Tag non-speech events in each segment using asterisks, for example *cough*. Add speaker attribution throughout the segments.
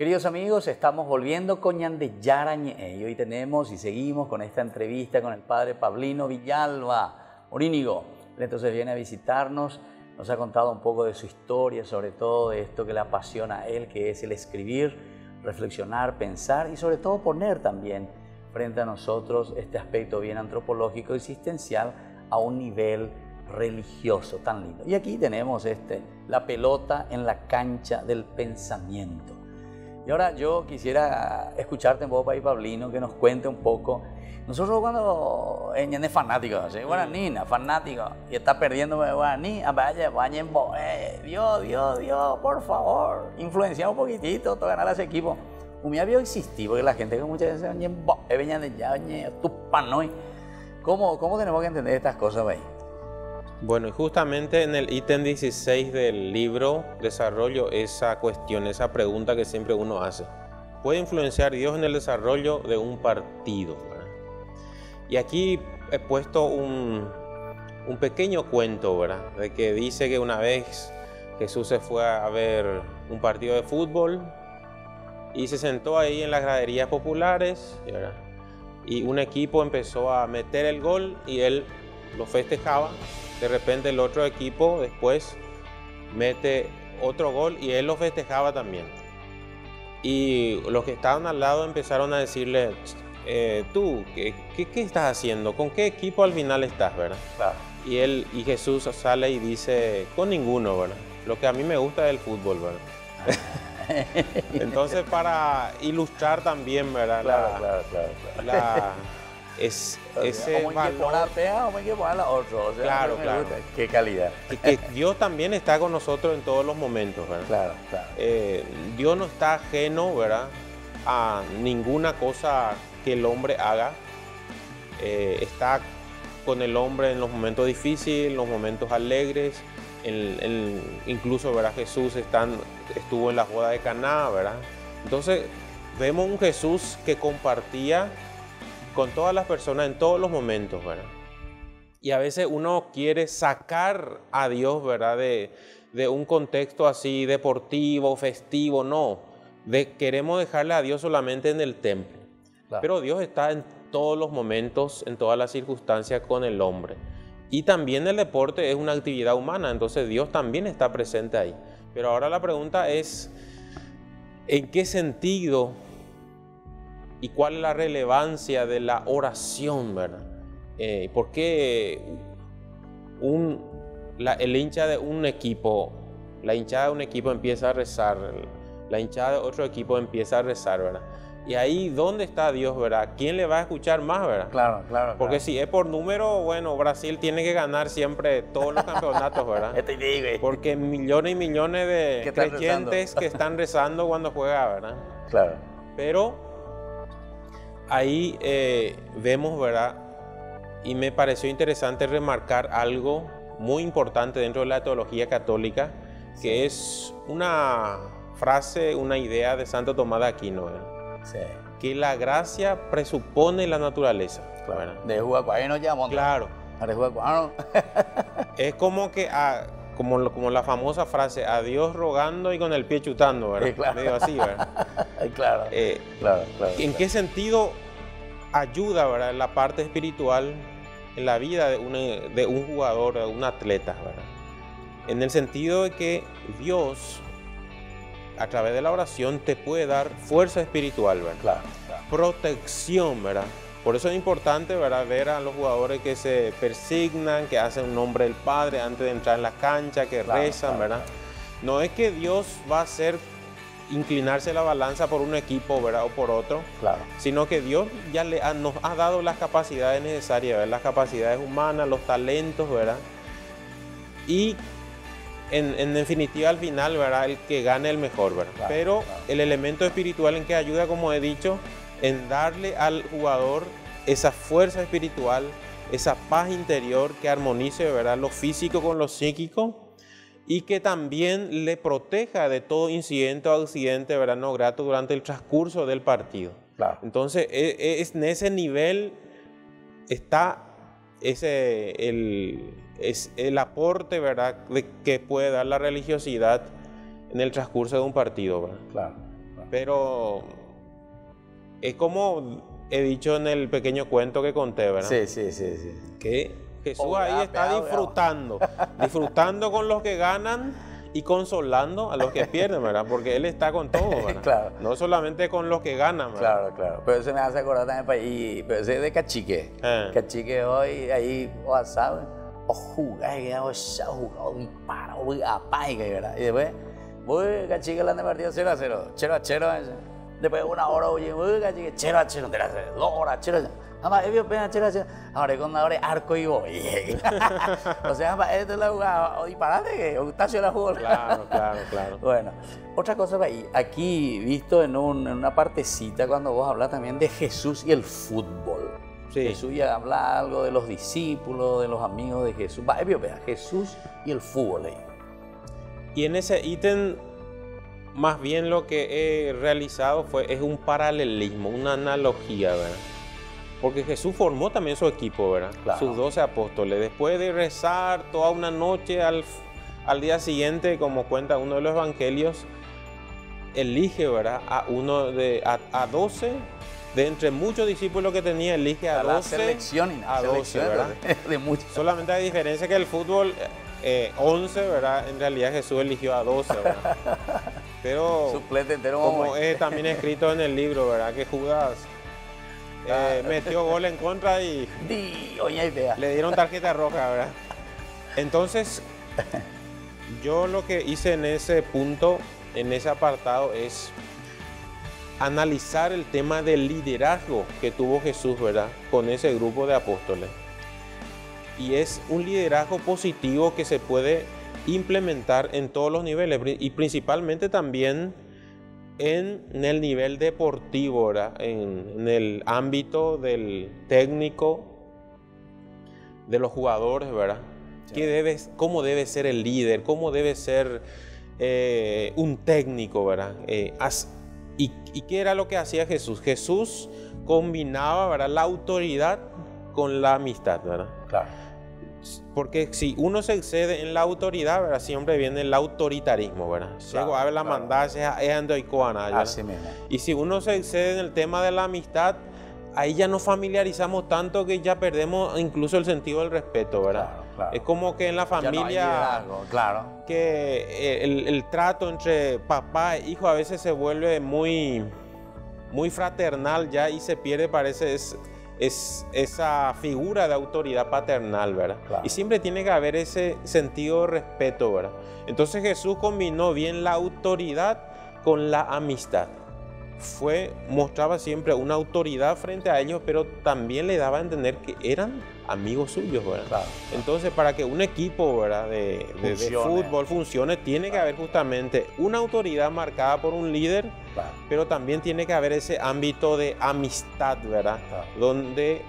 Speaker 1: Queridos amigos, estamos volviendo con de Yarañe y hoy tenemos y seguimos con esta entrevista con el padre Pablino Villalba Morínigo. Entonces viene a visitarnos, nos ha contado un poco de su historia, sobre todo de esto que le apasiona a él, que es el escribir, reflexionar, pensar y sobre todo poner también frente a nosotros este aspecto bien antropológico existencial a un nivel religioso tan lindo. Y aquí tenemos este, la pelota en la cancha del pensamiento. Y ahora yo quisiera escucharte un poco, ahí, Pablino, que nos cuente un poco. Nosotros cuando ella es fanático, ¿sí? guaraní, fanático, y está perdiendo guaraní, ah, vaya, vaya, eh, Dios, Dios, Dios, por favor, influencia un poquitito, todo ganar a ese equipo. Un día existir, porque la gente que muchas veces, venía de ya, tu panoi. ¿Cómo, ¿Cómo tenemos que entender estas cosas, ahí?
Speaker 2: Bueno, y justamente en el ítem 16 del libro desarrollo esa cuestión, esa pregunta que siempre uno hace. ¿Puede influenciar Dios en el desarrollo de un partido? Y aquí he puesto un, un pequeño cuento, ¿verdad? De que dice que una vez Jesús se fue a ver un partido de fútbol y se sentó ahí en las graderías populares y un equipo empezó a meter el gol y él lo festejaba de repente el otro equipo después mete otro gol y él lo festejaba también. Y los que estaban al lado empezaron a decirle, eh, tú, ¿qué, ¿qué, estás haciendo? ¿Con qué equipo al final estás, verdad? Y, él, y Jesús sale y dice, con ninguno, ¿verdad? Lo que a mí me gusta es el fútbol, ¿verdad? *laughs* Entonces, para ilustrar también, ¿verdad?
Speaker 1: Claro, claro, claro,
Speaker 2: La, es ese
Speaker 1: o valor. Pea, o que la otro.
Speaker 2: claro, claro.
Speaker 1: Qué calidad.
Speaker 2: Que *laughs* Dios también está con nosotros en todos los momentos, ¿verdad?
Speaker 1: Claro, claro.
Speaker 2: Eh, Dios no está ajeno, ¿verdad? A ninguna cosa que el hombre haga. Eh, está con el hombre en los momentos difíciles, en los momentos alegres. incluso, ¿verdad? Jesús están, estuvo en la boda de Caná, ¿verdad? Entonces, vemos un Jesús que compartía con todas las personas en todos los momentos, ¿verdad? Y a veces uno quiere sacar a Dios, ¿verdad? De, un contexto así deportivo, festivo, no. De, queremos dejarle a Dios solamente en el templo. Pero Dios está en todos los momentos, en todas las circunstancias con el hombre. Y también el deporte es una actividad humana, entonces Dios también está presente ahí. Pero ahora la pregunta es, ¿en qué sentido y cuál es la relevancia de la oración, ¿verdad? Eh, ¿Por qué un, el hincha de un equipo, la hinchada de un equipo empieza a rezar, la hinchada de otro equipo empieza a rezar, ¿verdad? Y ahí, ¿dónde está Dios, verdad? ¿Quién le va a escuchar más, verdad?
Speaker 1: Claro, claro.
Speaker 2: Porque si es por número, bueno, Brasil tiene que ganar siempre todos los campeonatos, ¿verdad? *laughs* Porque millones y millones de creyentes que están rezando cuando juega, ¿verdad?
Speaker 1: Claro.
Speaker 2: Pero ahí eh, vemos, ¿verdad? Y me pareció interesante remarcar algo muy importante dentro de la teología católica, que es una frase, una idea de Santo Tomás de Aquino, sí. que la gracia presupone la naturaleza.
Speaker 1: Claro. De no llamamos.
Speaker 2: Claro. es como que a, como, como la famosa frase, a Dios rogando y con el pie chutando, ¿verdad?
Speaker 1: claro.
Speaker 2: Medio así, ¿verdad? *laughs*
Speaker 1: claro,
Speaker 2: eh,
Speaker 1: claro, claro.
Speaker 2: ¿En qué sentido ayuda, ¿verdad? La parte espiritual en la vida de, de un jugador, de un atleta, ¿verdad? En el sentido de que Dios, a través de la oración, te puede dar fuerza espiritual, ¿verdad?
Speaker 1: Claro,
Speaker 2: Protección, ¿verdad? Por eso es importante ¿verdad? ver a los jugadores que se persignan, que hacen un nombre del Padre antes de entrar en la cancha, que rezan, ¿verdad? No es que Dios va a hacer inclinarse la balanza por un equipo ¿verdad? o por otro,
Speaker 1: claro.
Speaker 2: sino que Dios ya le nos ha dado las capacidades necesarias, ¿verdad? las capacidades humanas, los talentos, ¿verdad? Y en, definitiva al final, ¿verdad? El que gane el mejor, ¿verdad? Pero el elemento espiritual en que ayuda, como he dicho, en darle al jugador esa fuerza espiritual, esa paz interior que armonice ¿verdad? lo físico con lo psíquico y que también le proteja de todo incidente o accidente ¿verdad? no grato durante el transcurso del partido.
Speaker 1: Claro.
Speaker 2: Entonces, e, e, es, en ese nivel está ese, el, es el aporte ¿verdad? De que puede dar la religiosidad en el transcurso de un partido. ¿verdad?
Speaker 1: Claro.
Speaker 2: Pero es como he dicho en el pequeño cuento que conté, ¿verdad?
Speaker 1: Sí, sí, sí, sí.
Speaker 2: Que Jesús ahí
Speaker 1: ah,
Speaker 2: está disfrutando, *laughs* disfrutando con los que ganan y consolando a los que pierden, ¿verdad? Porque Él está con todo, ¿verdad? *laughs*
Speaker 1: Claro.
Speaker 2: No solamente con los que ganan, ¿verdad?
Speaker 1: Claro, claro. Pero eso me hace acordar también, pa- y, pero ese es de cachique.
Speaker 2: Eh.
Speaker 1: Cachique hoy, ahí, o sabe, o jugar, que o ya jugado, dispara, o apaiga, ¿verdad? Y después, voy, cachique, la de partido 0 a 0, 0 a 0. Después una hora, oye, voy, cachique, 0 a 0, 0 a 0, dos horas, 0 a 0. Además, es bien pena, 0 a 0. Ahora, con ahora arco y voy. *laughs* o sea, además, esto es la jugada, disparate, que Octavio la jugó.
Speaker 2: Claro, *laughs* claro, claro.
Speaker 1: Bueno, otra cosa, aquí visto en, un- en una partecita cuando vos hablas también de Jesús y el fútbol.
Speaker 2: Sí.
Speaker 1: Jesús ya habla algo de los discípulos, de los amigos de Jesús. Va, veo, vea, Jesús y el fútbol. ahí.
Speaker 2: Y en ese ítem, más bien lo que he realizado fue, es un paralelismo, una analogía, ¿verdad? Porque Jesús formó también su equipo, ¿verdad?
Speaker 1: Claro.
Speaker 2: Sus doce apóstoles. Después de rezar toda una noche al, al día siguiente, como cuenta uno de los evangelios, elige, ¿verdad? A uno de, a, 12, de entre muchos discípulos que tenía, elige a
Speaker 1: A la
Speaker 2: 12.
Speaker 1: selección
Speaker 2: a 12, ¿verdad? *laughs*
Speaker 1: de muchos.
Speaker 2: Solamente hay diferencia que el fútbol, eh, 11, ¿verdad? En realidad Jesús eligió a 12, ¿verdad? *laughs* Pero
Speaker 1: Suplete entero.
Speaker 2: como es también escrito en el libro, ¿verdad? Que Judas eh,
Speaker 1: Ah.
Speaker 2: metió gol en contra y le dieron tarjeta roja, ¿verdad? Entonces, yo lo que hice en ese punto, en ese apartado, es analizar el tema del liderazgo que tuvo Jesús, ¿verdad? Con ese grupo de apóstoles. Y es un liderazgo positivo que se puede implementar en todos los niveles y principalmente también en, en el nivel deportivo, ¿verdad? En, en el ámbito del técnico, de los jugadores, ¿verdad?
Speaker 1: Sí.
Speaker 2: ¿Qué debe, ¿Cómo debe ser el líder? ¿Cómo debe ser eh, un técnico, ¿verdad? Eh, y, ¿Y qué era lo que hacía Jesús? Jesús combinaba, ¿verdad? La autoridad con la amistad, ¿verdad?
Speaker 1: Claro.
Speaker 2: Porque si uno se excede en la autoridad, ¿verdad? Siempre viene el autoritarismo, ¿verdad?
Speaker 1: Claro,
Speaker 2: a ver la
Speaker 1: claro.
Speaker 2: mandada, sea es andoicoana.
Speaker 1: Así mismo.
Speaker 2: Y si uno se excede en el tema de la amistad, ahí ya nos familiarizamos tanto que ya perdemos incluso el sentido del respeto, ¿verdad?
Speaker 1: Claro, claro.
Speaker 2: Es como que en la
Speaker 1: no
Speaker 2: familia
Speaker 1: claro.
Speaker 2: que eh, el, el trato entre papá e hijo a veces se vuelve muy, muy fraternal ya y se pierde, parece, es, es esa figura de autoridad paternal, ¿verdad?
Speaker 1: Claro.
Speaker 2: Y siempre tiene que haber ese sentido de respeto, ¿verdad? Entonces Jesús combinó bien la autoridad con la amistad. Fue, mostraba siempre una autoridad frente a ellos, pero también le daba a entender que eran amigos suyos, ¿verdad?
Speaker 1: Claro.
Speaker 2: Entonces, para que un equipo ¿verdad? De, de- de
Speaker 1: Funcione.
Speaker 2: fútbol funcione, tiene que haber justamente una autoridad marcada por un líder, pero también tiene que haber ese ámbito de amistad, ¿verdad? Donde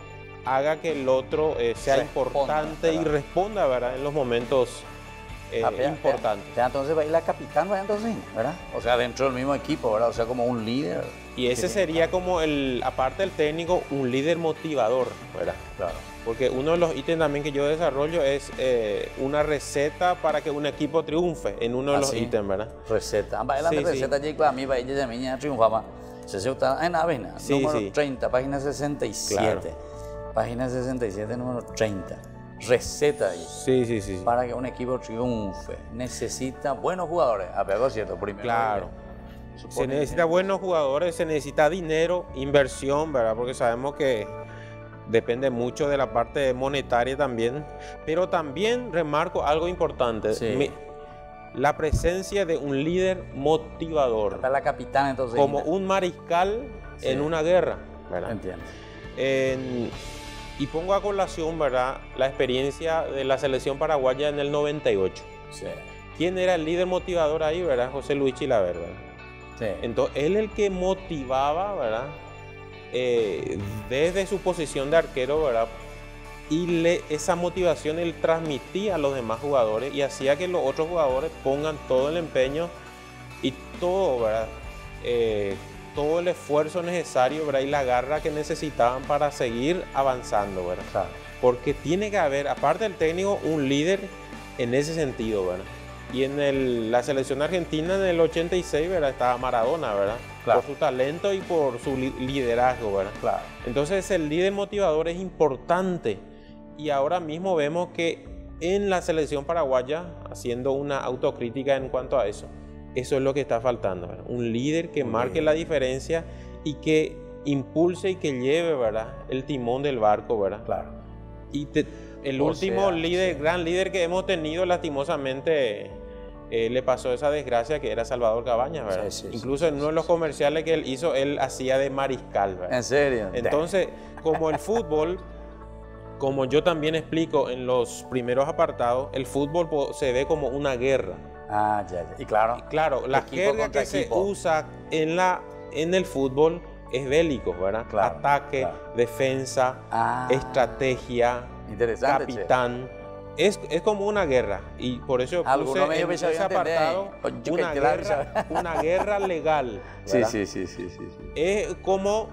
Speaker 2: haga que el otro eh, sea importante y responda, ¿verdad? En los momentos eh,
Speaker 1: Ah,
Speaker 2: importantes.
Speaker 1: entonces va a ir la capitán, ¿verdad? Entonces, ¿verdad? O sea, dentro del mismo equipo, ¿verdad? O sea, como un líder.
Speaker 2: Y ese sería como el, aparte del técnico, un líder motivador, ¿verdad?
Speaker 1: Claro.
Speaker 2: Porque uno de los ítems también que yo desarrollo es eh, una receta para que un equipo triunfe en uno de
Speaker 1: Ah,
Speaker 2: los
Speaker 1: sí.
Speaker 2: ítems, ¿verdad?
Speaker 1: Receta. Ah,
Speaker 2: Sí, sí.
Speaker 1: receta, chico, a mí, va ella, miña, triunfaba. Se se en avena,
Speaker 2: Sí,
Speaker 1: número
Speaker 2: sí.
Speaker 1: 30, página 67.
Speaker 2: Claro.
Speaker 1: Página 67, número 30. Receta ahí.
Speaker 2: Sí, sí, sí. sí.
Speaker 1: Para que un equipo triunfe, necesita buenos jugadores. A pegar cierto, primero.
Speaker 2: Claro. Se necesita buenos jugadores, se necesita dinero, inversión, ¿verdad? Porque sabemos que depende mucho de la parte monetaria también. Pero también remarco algo importante.
Speaker 1: Sí.
Speaker 2: Mi- la presencia de un líder motivador,
Speaker 1: Está la capitana entonces.
Speaker 2: como un mariscal
Speaker 1: Sí.
Speaker 2: en una guerra, ¿verdad?
Speaker 1: Entiendo.
Speaker 2: En- y pongo a colación, ¿verdad? La experiencia de la selección paraguaya en el 98.
Speaker 1: Sí.
Speaker 2: ¿Quién era el líder motivador ahí, verdad? José Luis Chilaver, ¿verdad?
Speaker 1: Sí.
Speaker 2: Entonces, él el que motivaba, ¿verdad? Eh, desde su posición de arquero, ¿verdad? Y le, esa motivación él transmitía a los demás jugadores y hacía que los otros jugadores pongan todo el empeño y todo, ¿verdad? Eh, todo el esfuerzo necesario, ¿verdad? Y la garra que necesitaban para seguir avanzando, ¿verdad?
Speaker 1: Claro.
Speaker 2: Porque tiene que haber, aparte del técnico, un líder en ese sentido, ¿verdad? Y en la selección argentina en el 86, ¿verdad? Estaba Maradona, ¿verdad? Por su talento y por su liderazgo, ¿verdad?
Speaker 1: Claro.
Speaker 2: Entonces el líder motivador es importante. Y ahora mismo vemos que en la selección paraguaya, haciendo una autocrítica en cuanto a eso, eso es lo que está faltando, ¿verdad? Un líder que marque la diferencia y que impulse y que lleve, ¿verdad? El timón del barco, ¿verdad?
Speaker 1: Claro.
Speaker 2: Y el último líder, gran líder que hemos tenido, lastimosamente, eh, le pasó esa desgracia que era Salvador Cabañas, ¿verdad? Incluso en uno de los comerciales que él hizo, él hacía de mariscal, ¿verdad?
Speaker 1: ¿En serio?
Speaker 2: Entonces, como el fútbol, como yo también explico en los primeros apartados, el fútbol se ve como una guerra.
Speaker 1: Ah, ya, ya. Y claro.
Speaker 2: claro, la jerga que se usa en, la, en el fútbol es bélico, ¿verdad? Ataque, defensa, ah. estrategia, capitán. Es, es, como una guerra y por eso puse en ese apartado una guerra, *laughs* una guerra legal.
Speaker 1: Sí, sí, sí, sí, sí,
Speaker 2: Es como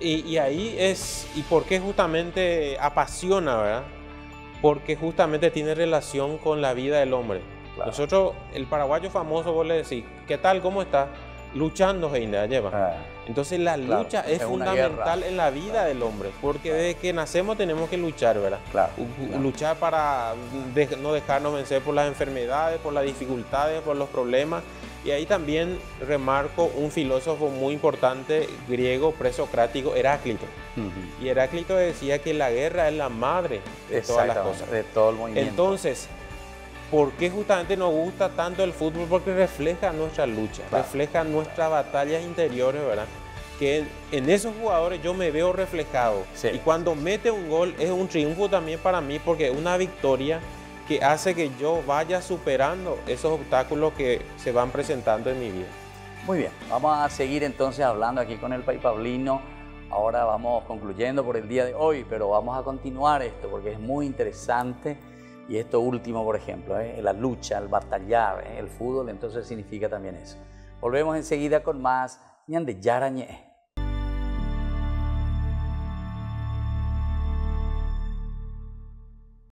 Speaker 2: y, y, ahí es y por qué justamente apasiona, ¿verdad? Porque justamente tiene relación con la vida del hombre. Nosotros, el paraguayo famoso, vos le decís, ¿qué tal? ¿Cómo está? Luchando, Heina, lleva. Ah. Entonces la lucha es, fundamental en la vida del hombre, porque desde que nacemos tenemos que luchar, ¿verdad?
Speaker 1: Claro,
Speaker 2: luchar para no dejarnos vencer por las enfermedades, por las dificultades, por los problemas. Y ahí también remarco un filósofo muy importante griego presocrático, Heráclito. Y Heráclito decía que la guerra es la madre de todas las cosas.
Speaker 1: De todo el movimiento.
Speaker 2: Entonces, ¿Por qué justamente nos gusta tanto el fútbol? Porque refleja nuestra lucha, refleja nuestras batallas interiores, ¿verdad? Que en, esos jugadores yo me veo reflejado. Y cuando mete un gol es un triunfo también para mí porque es una victoria que hace que yo vaya superando esos obstáculos que se van presentando en mi vida.
Speaker 1: Muy bien, vamos a seguir entonces hablando aquí con el Pai Pablino. Ahora vamos concluyendo por el día de hoy, pero vamos a continuar esto porque es muy interesante y esto último, por ejemplo, ¿eh? la lucha, el batallar, ¿eh? el fútbol, entonces significa también eso. Volvemos enseguida con más Ñande Yarañe.